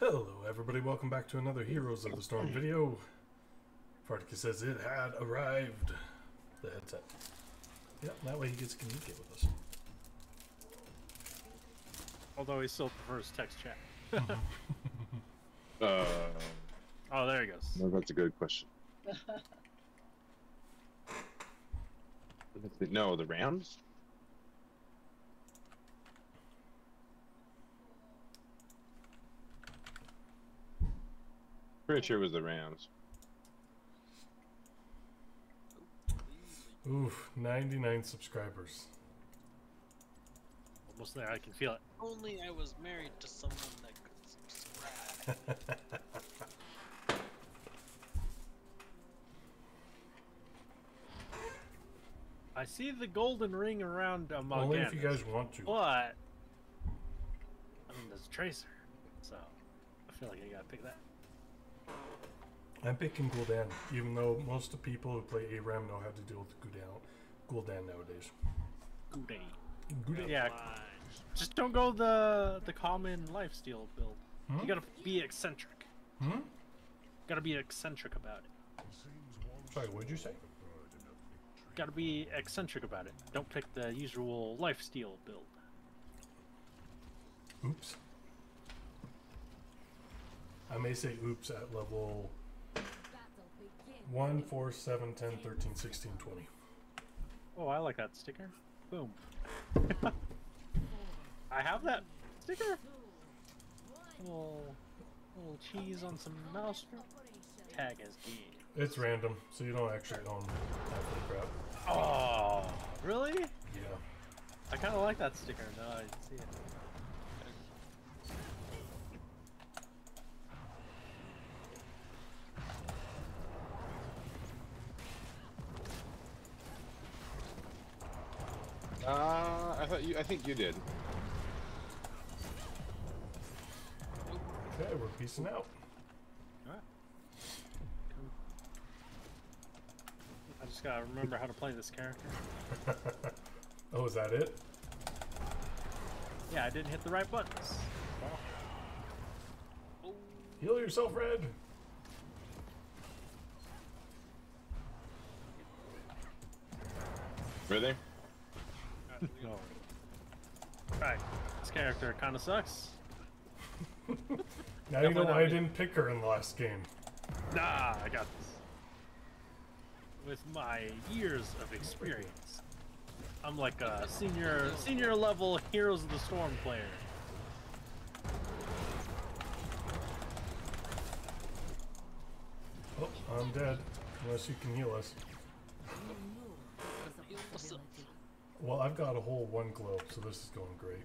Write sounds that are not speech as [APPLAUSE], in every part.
Hello, everybody. Welcome back to another Heroes of the Storm video. Farticus says it had arrived. The headset. Yep, that way he gets to communicate with us. Although he still prefers text chat. [LAUGHS] Uh, Oh, there he goes. no, that's a good question. [LAUGHS] No, the rounds? Pretty sure it was the Rams. Oof, 99 subscribers. Almost there. I can feel it. Only I was married to someone that could subscribe. [LAUGHS] I see the golden ring around uh, Only if you guys want to. But I mean, there's a tracer, so I feel like I gotta pick that. I'm picking Gul'dan, even though most of the people who play ARAM know how to deal with Gul'dan, Gul'dan nowadays. Day. Gul'dan. Yeah, just don't go the the common lifesteal build. Hmm? You gotta be eccentric. Hmm? Gotta be eccentric about it. Sorry, what'd you say? Gotta be eccentric about it. Don't pick the usual lifesteal build. Oops. I may say oops at level 1, 4, 7, 10, 13, 16, 20. Oh, I like that sticker. Boom. [LAUGHS] I have that sticker. Little, little cheese on some mouse. Tag as game. It's random, so you don't actually own half the crap. Oh, really? Yeah. I kind of like that sticker. No, I see it. Uh, I thought you. I think you did. Okay, we're peacing out. Alright. I just gotta remember how to play this character. [LAUGHS] oh, is that it? Yeah, I didn't hit the right buttons. Heal yourself, Red! Really? No. Alright, this character kind of sucks. Now you know why I didn't pick her in the last game. Nah, I got this. With my years of experience, I'm like a senior senior level Heroes of the Storm player. Oh, I'm dead. Unless you can heal us. Well, I've got a whole one globe, so this is going great.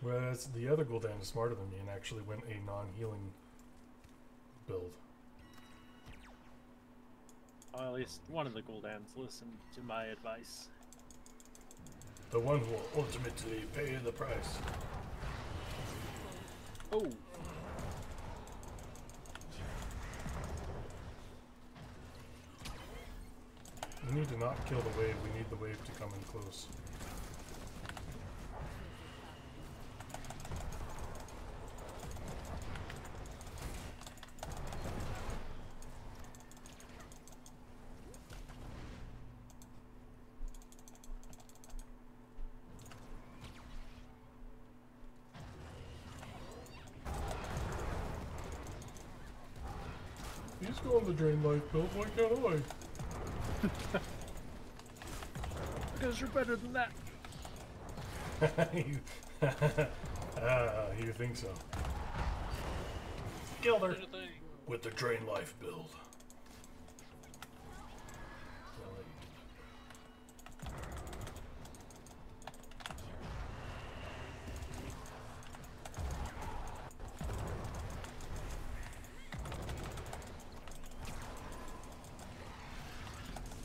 Whereas the other Gul'dan is smarter than me and actually went a non-healing build. Well, at least one of the Guldans listened to my advice. The one who will ultimately pay the price. Oh, We need to not kill the wave, we need the wave to come in close. He's going the drain life build, why can't I? Because you're better than that. you, [LAUGHS] ah, you think so? Killed her What do they- with the drain life build.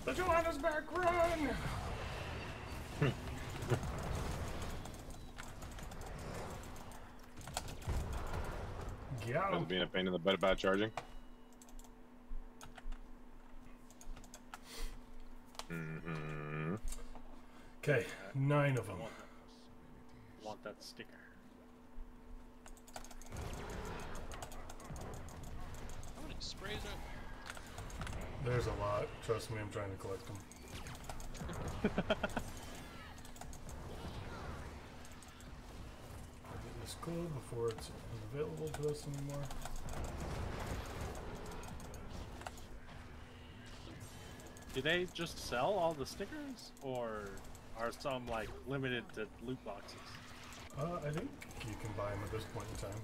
The Johannesburg run! Got Was him. it being a pain in the butt about charging? Mm-hmm. Okay, nine of them. want that sticker. How many sprays are There's a lot. Trust me, I'm trying to collect them. [LAUGHS] I'll get this gold before it's unavailable to us anymore. Do they just sell all the stickers, or are some like limited to loot boxes? Uh, I think you can buy them at this point in time.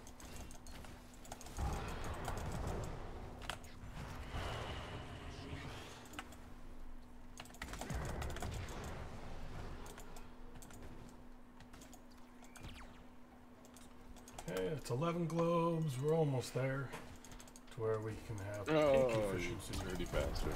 Okay, it's 11 globes. We're almost there to where we can have peak Oh, you efficiency. dirty bastard.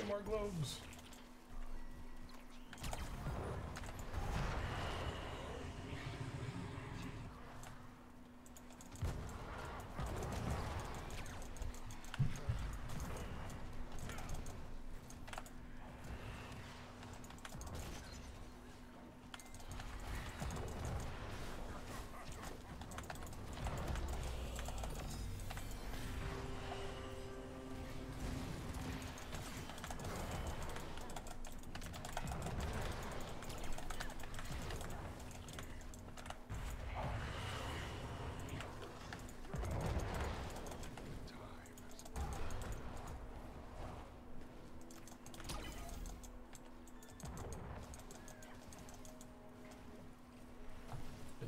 Three more globes.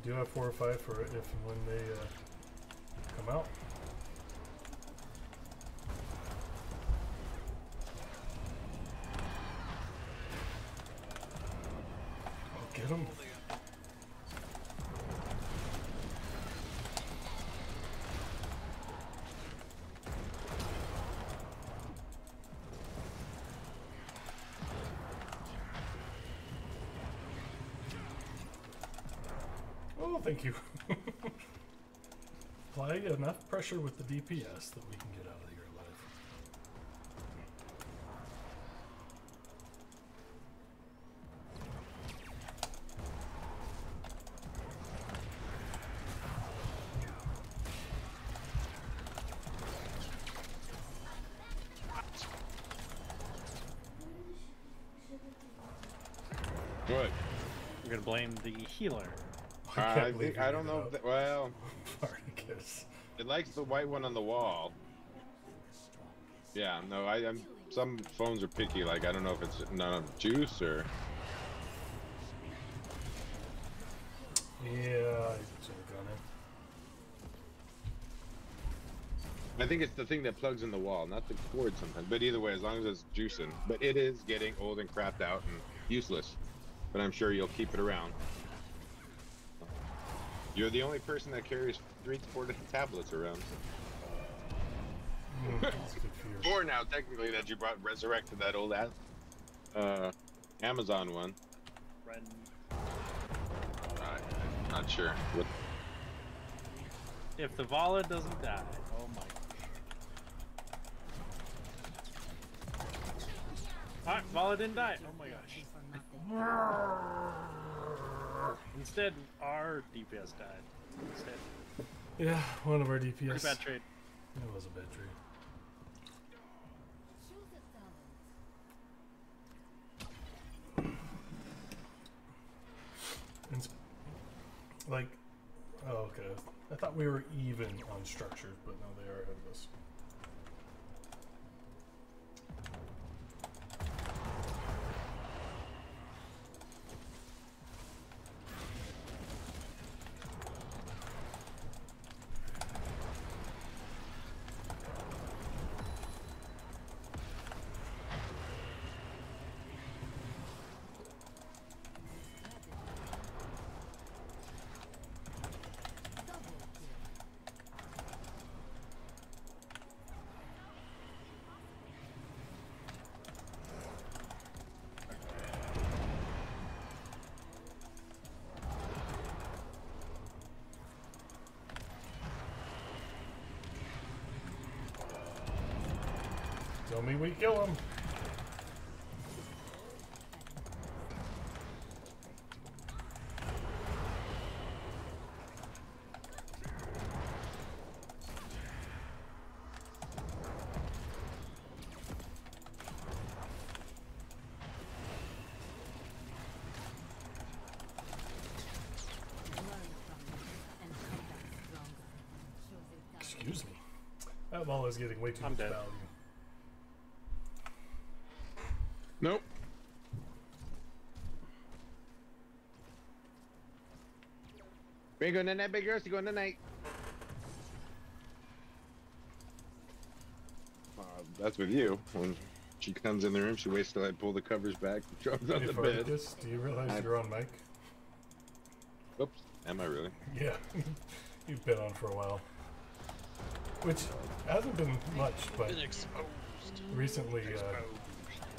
Do have four or five for if and when they uh, come out. Get them. Oh, thank you. [LAUGHS] Apply enough pressure with the DPS that we can get out of here alive. What? I'm gonna blame the healer. I, I, can't believe think I don't know. that, well, [LAUGHS] Spartacus. it likes the white one on the wall. Yeah, no, I, I'm. Some phones are picky. Like I don't know if it's none of juice or. Yeah, I should have gone in. I think it's the thing that plugs in the wall, not the cord sometimes. But either way, as long as it's juicing. But it is getting old and crapped out and useless. But I'm sure you'll keep it around. You're the only person that carries three ported tablets around. That's good for your- Four now, technically, that you brought resurrected that old ass, uh, Amazon one. Ren. I, I'm not sure. What, If the Valla doesn't die, oh my. Alright, Valla didn't die. Oh my gosh. Instead, our DPS died. Instead, Yeah, one of our DPS. pretty bad trade. It was a bad trade. Like, oh, okay. I thought we were even on structures, but no, they are ahead of us. Show me we kill him. Excuse me. That ball is getting way too I'm much dead. value. Nope. We ain't going to night, big girls. You going tonight? Uh, that's with you. When she comes in the room, she waits till I pull the covers back, jumps on Hey, the bed. Farticus, do you realize I- you're on mic? Oops. Am I really? Yeah, [LAUGHS] you've been on for a while. Which hasn't been much, but Been exposed. recently, uh,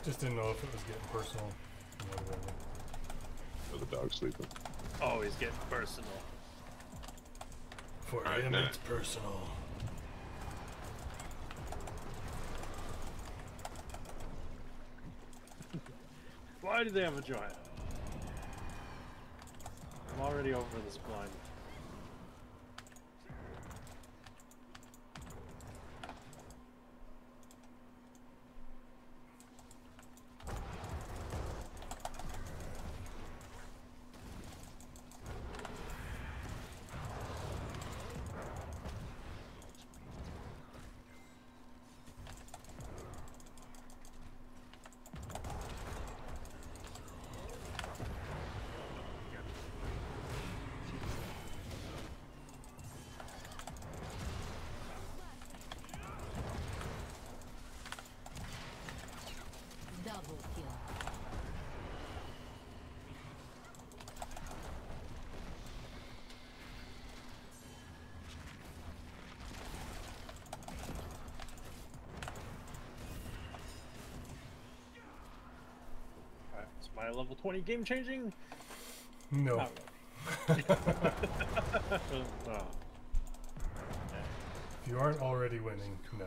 just didn't know if it was getting personal. or. Oh, the dog's sleeping. Always getting personal. For Alright, him, nah. it's personal. Why do they have a giant? I'm already over this blind. Double kill. Alright, is my level 20 game changing? No. Not really. oh. [LAUGHS] [LAUGHS] If you aren't already winning, no.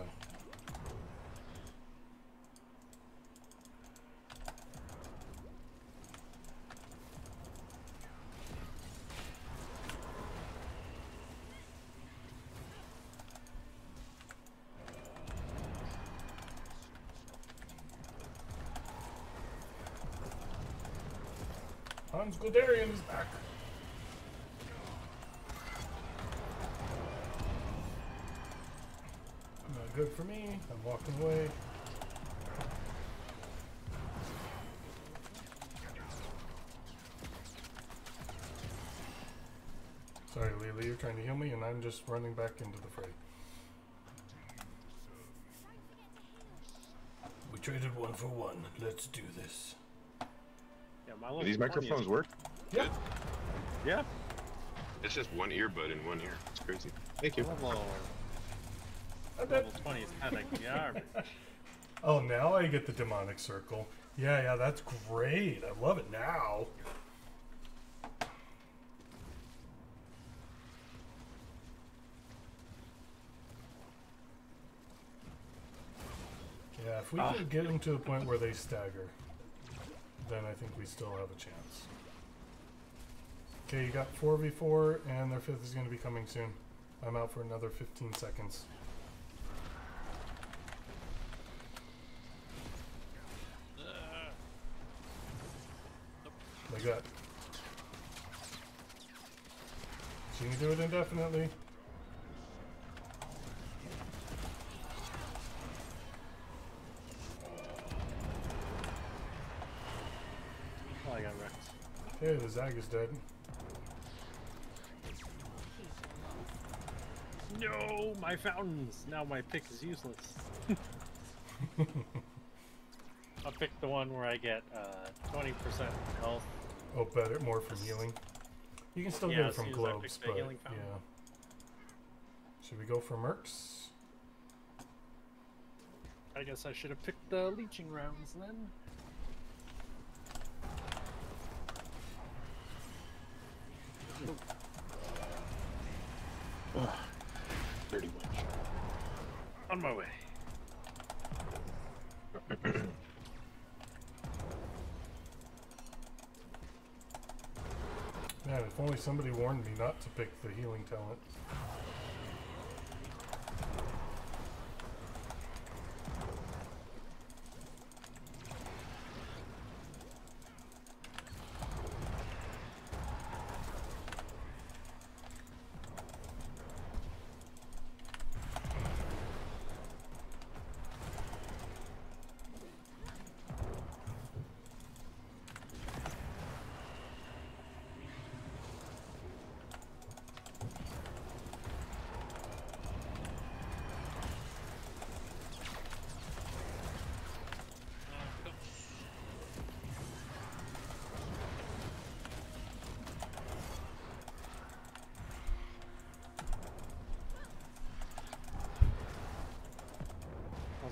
Hans is back. Not good for me. I'm walking away. Sorry, Lily, you're trying to heal me, and I'm just running back into the fray. We traded one for one. Let's do this. Yeah, my Do these 20 is- microphones work? Yeah. Yeah. It's just one earbud in one ear. It's crazy. Thank you. Level, level 20 is kind of [LAUGHS] garbage. Oh, now I get the demonic circle. Yeah, yeah, that's great. I love it now. Yeah, if we Ah. can get them to the point where they stagger, then I think we still have a chance. Okay, you got 4v4, and their fifth is going to be coming soon. I'm out for another 15 seconds. Like that. She can do it indefinitely. Oh, I got wrecked. Hey, the Zag is dead. No, my fountains. Now my pick is useless. [LAUGHS] I'll pick the one where I get uh, 20% health. Oh, better, more from healing. You can still Yeah, get it from soon as I globes, but yeah. Should we go for mercs? I guess I should have picked the leeching rounds then. Dirty wench. On my way. Man, if only somebody warned me not to pick the healing talent.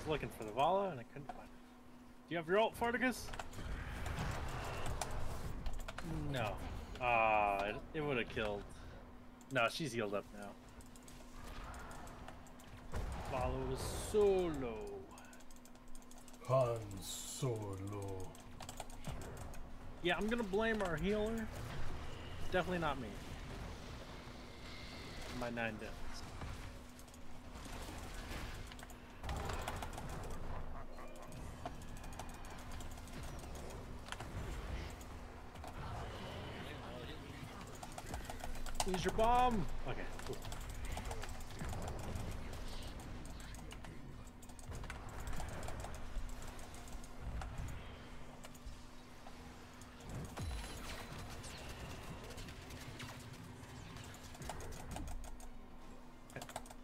Was looking for the Valla and I couldn't find it. Do you have your ult, Farticus? No. Ah, it, it would have killed. No, she's healed up now. Valla was so low. Han Solo. Yeah, I'm gonna blame our healer. Definitely not me. My nine deaths. Use your bomb. Okay. Cool.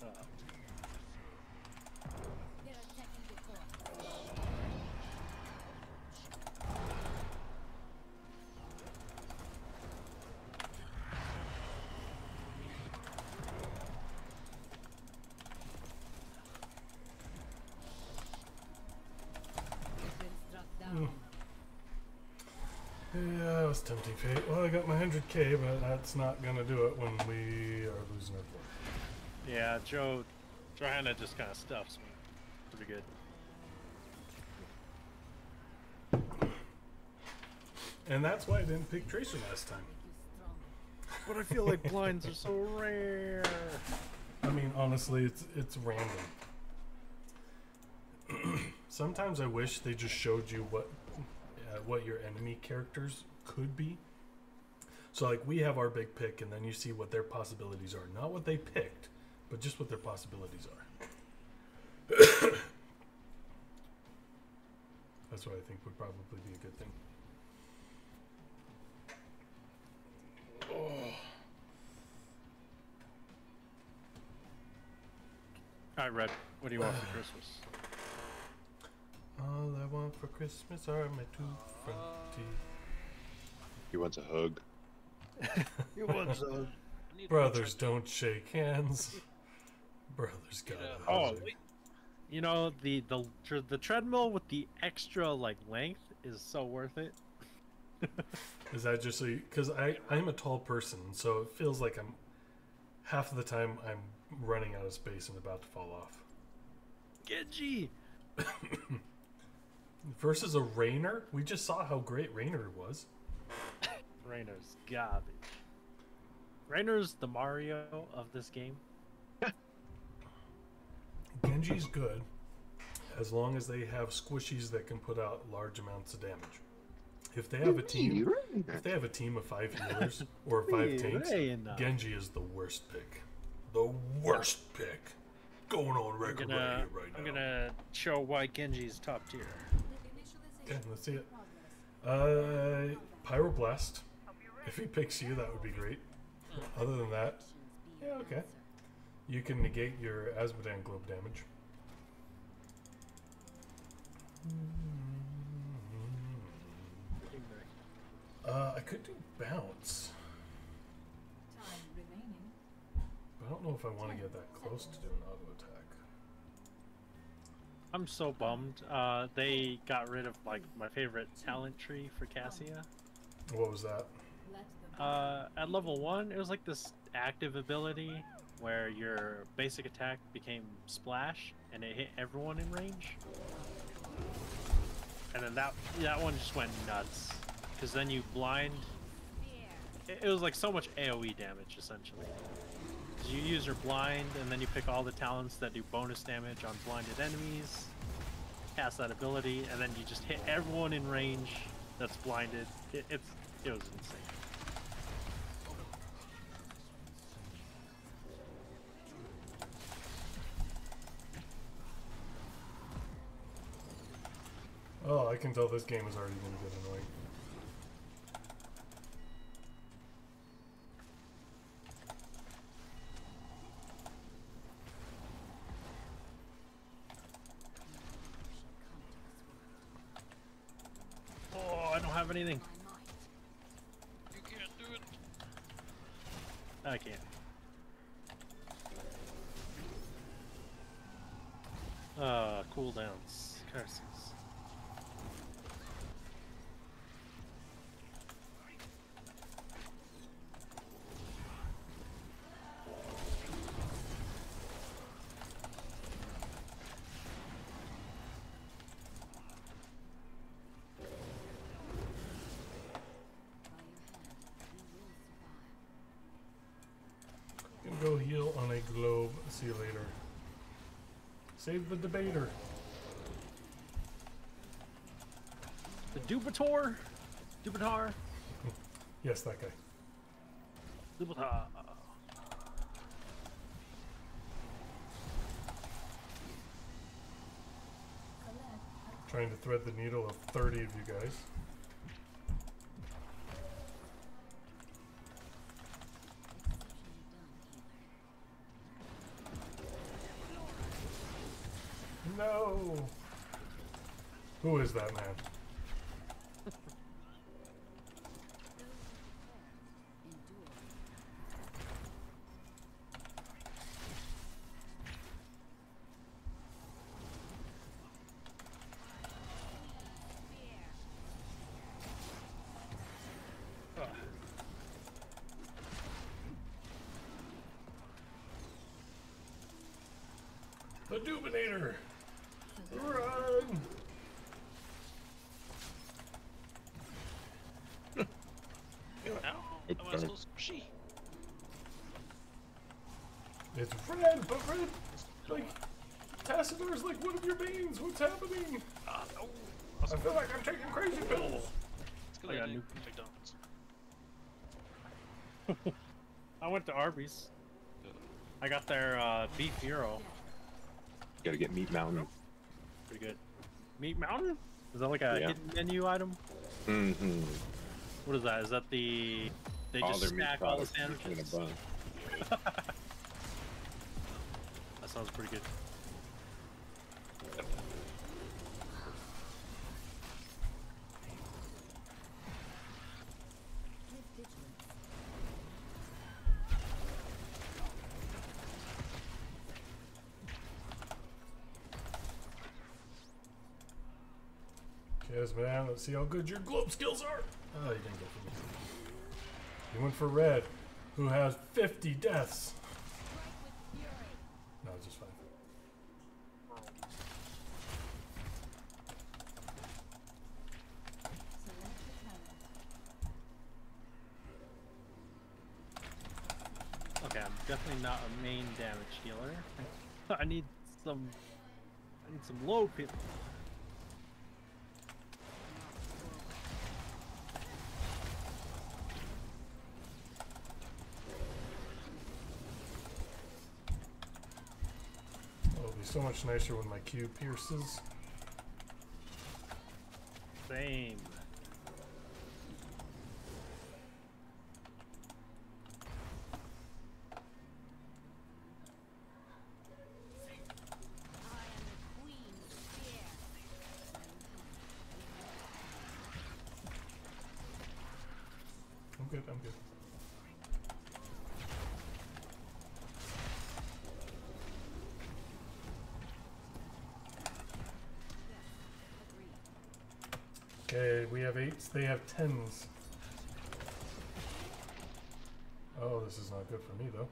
Uh, They're attacking the core. They've been struck down. Yeah, it was tempting fate. Well, I got my 100k, but that's not gonna do it when we are losing our board. yeah, Joe, Johanna just kind of stuffs me. Pretty good. And that's why I didn't pick Tracer last time. Make you stronger. But I feel like blinds are so rare. I mean, honestly, it's it's random. [CLEARS THROAT] Sometimes I wish they just showed you what uh, what your enemy characters could be. So like we have our big pick, and then you see what their possibilities are, not what they picked, but just what their possibilities are. [COUGHS] That's what I think would probably be a good thing. All right, Red. What do you want for Christmas? [SIGHS] [SIGHS] [SIGHS] All I want for Christmas are my two front teeth. He wants a hug. You want some? I Brothers don't shake hands. Brothers got Yeah. a Oh, hug. wait. You know the the tr- the treadmill with the extra like length is so worth it. [LAUGHS] Is that just so? Because I I'm a tall person, so it feels like I'm half of the time I'm running out of space and about to fall off. Genji. [COUGHS] Versus a Raynor, we just saw how great Raynor was. Raynor's garbage. Raynor's the Mario of this game. [LAUGHS] Genji's good, as long as they have squishies that can put out large amounts of damage. If they have a team, if they have a team of five [LAUGHS] healers or five tanks, Genji is the worst pick. The worst pick. Going on I'm record gonna right, right I'm now. gonna show why Genji's top tier. Okay, let's see it. Uh, Pyroblast. If he picks you, that would be great. Other than that, yeah, okay. You can negate your Azmodan globe damage. Uh, I could do bounce, but I don't know if I want to get that close to do an auto attack. I'm so bummed. Uh, they got rid of like my favorite talent tree for Cassia. What was that? Uh, at level one, it was like this active ability where your basic attack became splash and it hit everyone in range. and then that that one just went nuts. Because then you blind. It, it was like so much AOE damage essentially. You use your blind, and then you pick all the talents that do bonus damage on blinded enemies. Cast that ability, and then you just hit everyone in range that's blinded. It, it's it was insane. Oh, I can tell this game is already going to get annoying. Oh, I don't have anything. You can't do it. I can't. Ah, Uh, cooldowns. Curses. Gonna go heal on a globe. See you later. Save the debater. The Dubator? Dubatar? Yes, that guy. Dubatar. Trying to thread the needle of 30 of you guys. No! Who is that man? The Dubinator! Run! How? It's Am I fine. supposed to she? It's red, but red, like, Tassadar's like one of your mains. What's happening? Ah, no. I feel like I'm taking crazy pills. It's 'cause I I got did new- McDonald's. [LAUGHS] I went to Arby's. I got their uh, beef gyro. Gotta get Meat Mountain. Pretty good. Meat Mountain? Is that like a Yeah. hidden menu item? Mm-hmm. What is that? Is that the they all just their stack all the products in a sandwiches? bun. [LAUGHS] That sounds pretty good. Yes, man. Let's see how good your globe skills are. Oh, you didn't go for me. You went for red, who has 50 deaths. No, it's just fine. Okay, I'm definitely not a main damage dealer. [LAUGHS] I need some. I need some low people. So much nicer when my Q pierces. Same. I'm good, I'm good. Okay, we have eights, they have tens. Oh, this is not good for me though.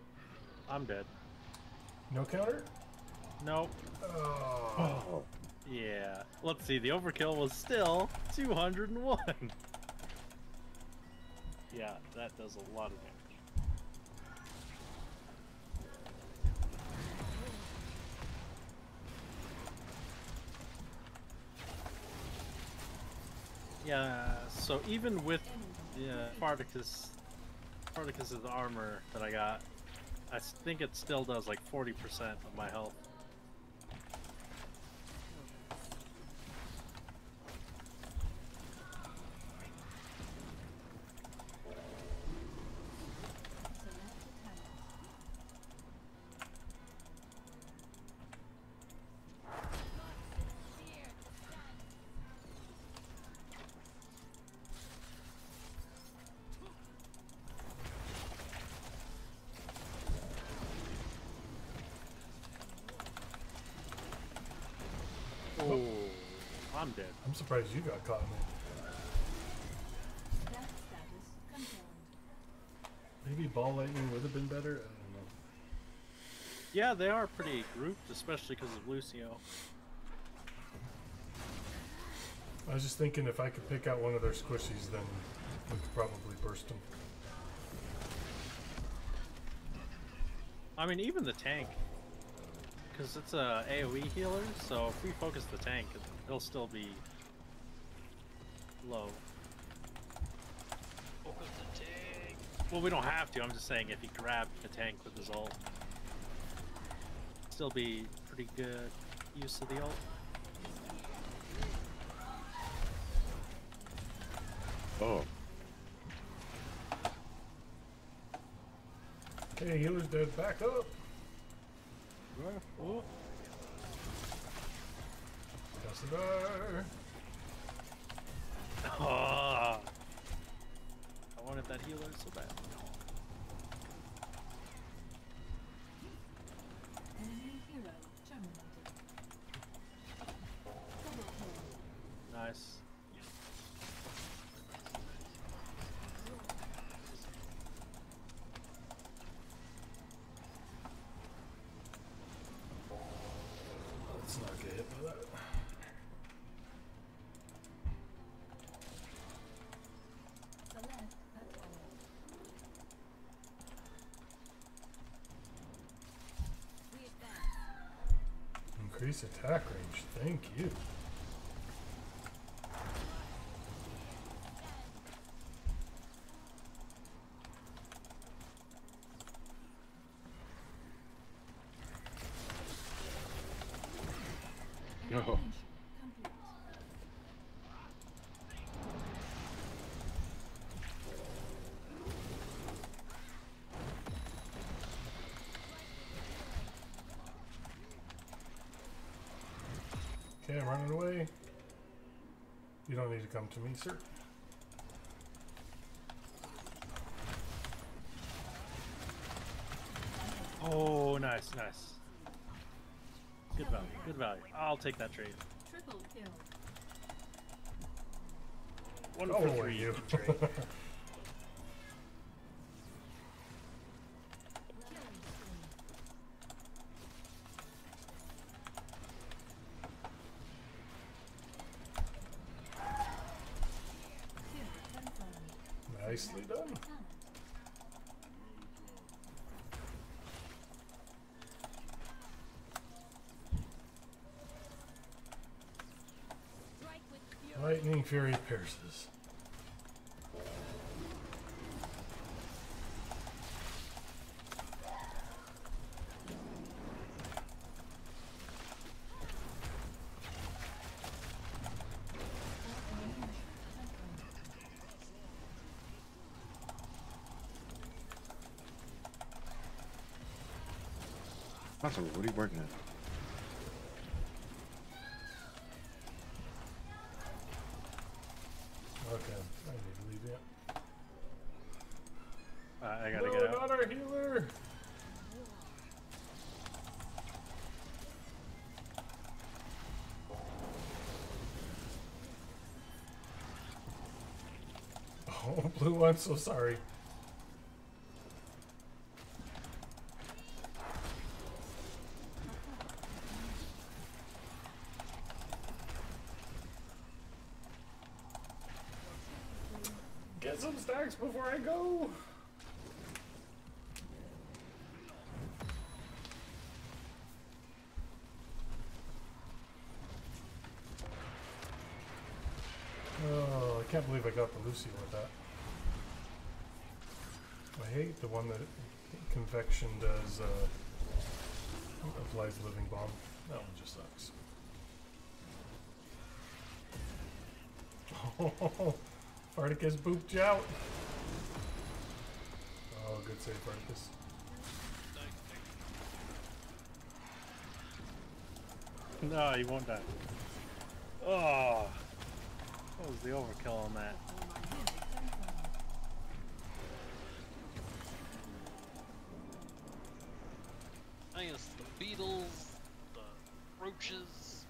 I'm dead. No counter? Nope. Oh. Oh, Yeah. Let's see, the overkill was still 201. [LAUGHS] yeah, that does a lot of damage. Yeah, so even with the uh, Spartacus, Spartacus's armor that I got, I think it still does like 40% of my health. Select a talent. Oh, I'm dead. I'm surprised you got caught in it. Death status confirmed. Maybe ball lightning would have been better. I don't know. Yeah, they are pretty grouped, especially because of Lucio. I was just thinking if I could pick out one of their squishies, then we could probably burst them. I mean, even the tank, because it's a AOE healer, so if we focus the tank, it- it'll still be low. Focus the tank. Well, we don't have to. I'm just saying if he grabbed the tank with his ult, still be pretty good use of the ult. Oh, Okay, healer's dead. Back up. Oh, Cassidy. Ah. I wanted that healer so bad. Enemy hero terminated. Double kill. Nice. Let's not get hit by that. Select a talent. We advance. Increase attack range. Thank you. Okay, I'm running away. You don't need to come to me, sir. Oh, nice, nice. Good value, good value. I'll take that trade. Triple kill. One Oh, for three. you. [LAUGHS] trade. Killing spree. Kill confirmed. Nicely done. Talent. Lightning Fury pierces. Confirmed. Awesome. What are you working at? Oh, I'm so sorry. Get some stacks before I go! Oh, I can't believe I got the Lucy with that. I hate the one that convection does uh, applies living bomb. That one just sucks. [LAUGHS] Oh, Farticus booped you out. Oh, good save, Farticus. No, he won't die. Oh, what was the overkill on that? I guess the beetles, the roaches.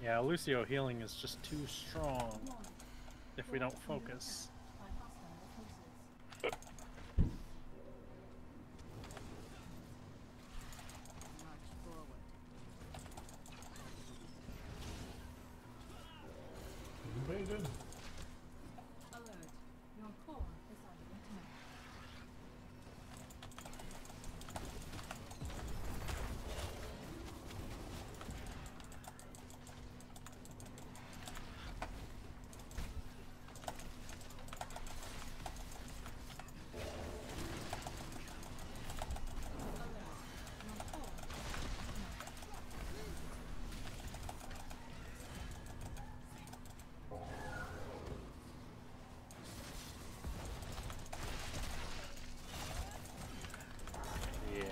Yeah, Lucio healing is just too strong if we don't focus. By hostile forces. March forward. Invaded. Alert. Your core is under attack. Yeah.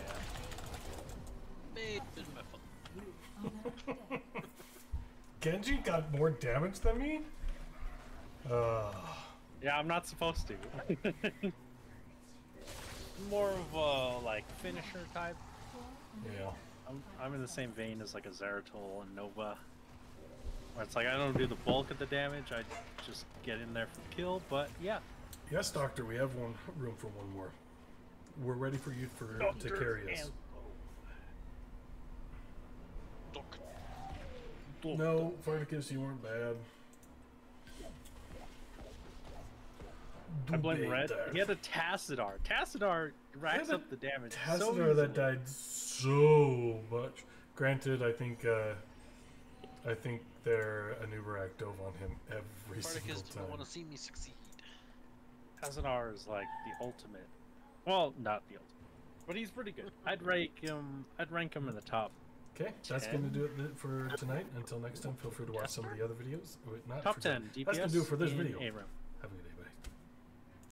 Made been my fault. You are dead. Genji got more damage than me? Uh, Yeah, I'm not supposed to. [LAUGHS] More of a like finisher type. yeah. I'm, I'm in the same vein as like a Zeratul and Nova. Where it's like I don't do the bulk of the damage, I just get in there for the kill, but yeah. Yes, Doctor, we have one room for one more. We're ready for you for to carry us. No, Farticus, you weren't bad. I blame Dubé Red. there. He had a Tassadar. Tassadar racks up the damage so Tassadar that died so much. Granted, I think uh, I think their Anub'arak dove on him every single Spartacus do time. not want to see me succeed. Tassadar is like the ultimate. Well, not the ultimate, but he's pretty good. I'd rank him. I'd rank him in the top Okay, that's going to do it for tonight. Until next time, feel free to watch some of the other videos. Wait, not top for ten tonight. DPS. That's going to do it for this video.